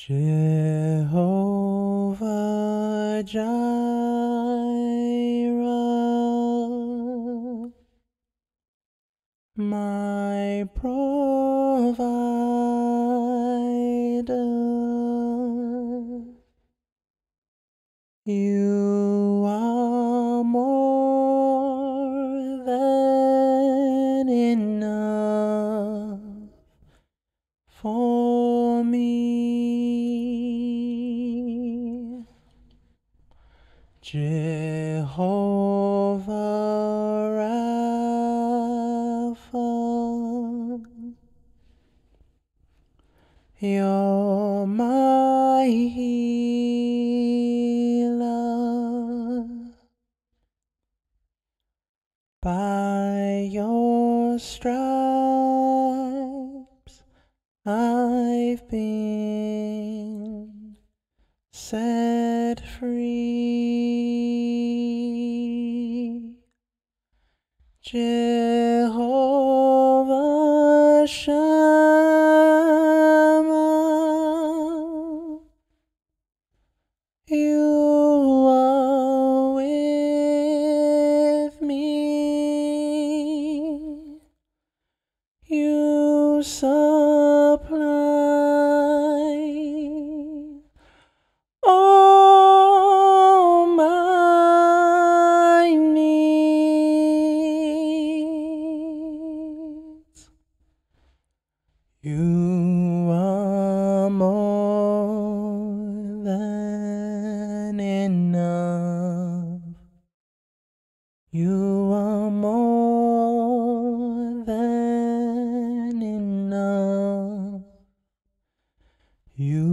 Jehovah Jireh, my provider, you Jehovah Rapha, you're my healer. By your stripes I've been set set free. Jehovah Shammah, you are with me. You saw. You are more than enough. You are more than enough. You